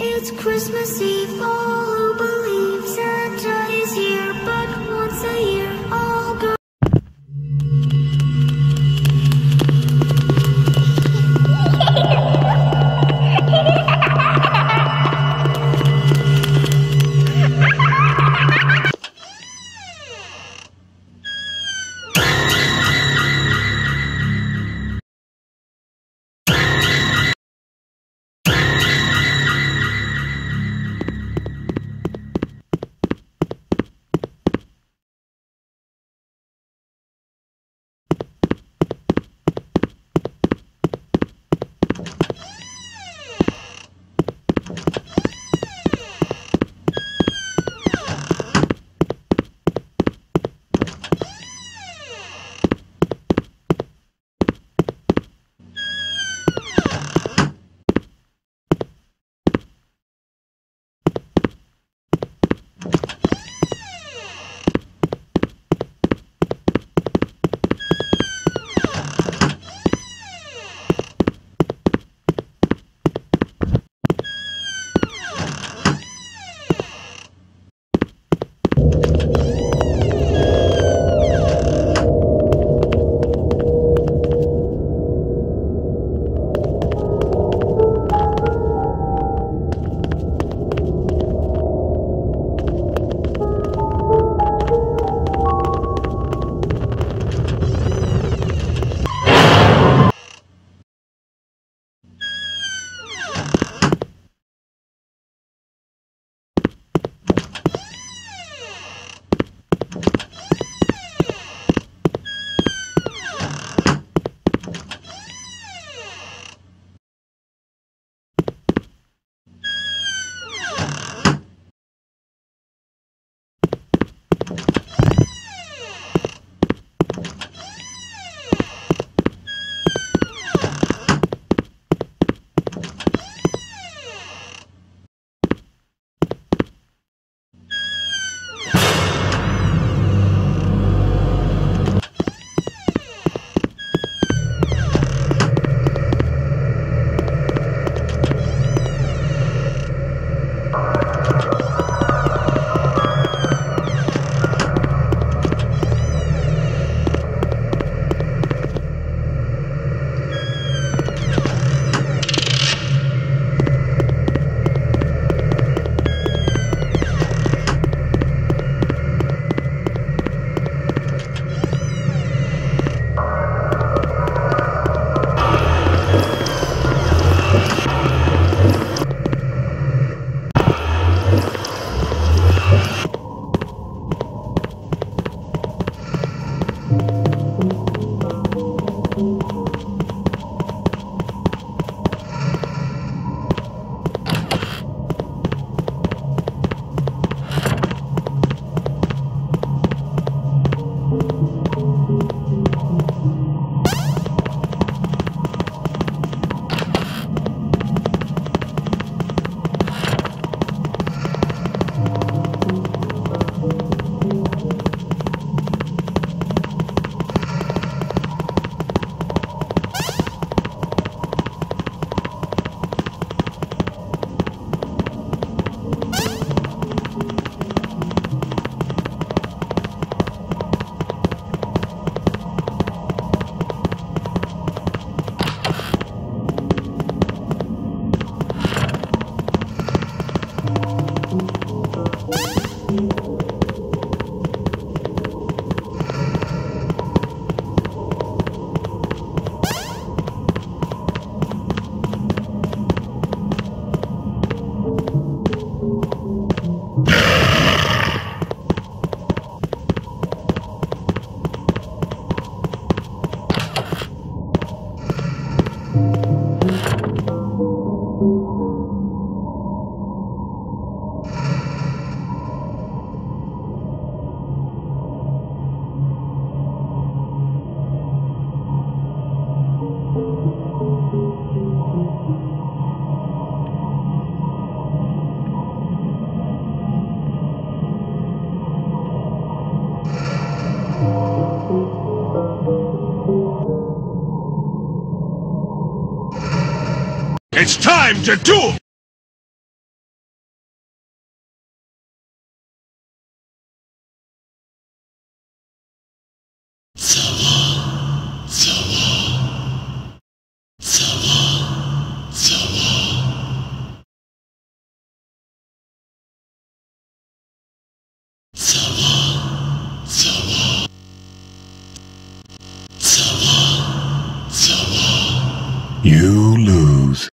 It's Christmas Eve, all who It's time to do it! You lose.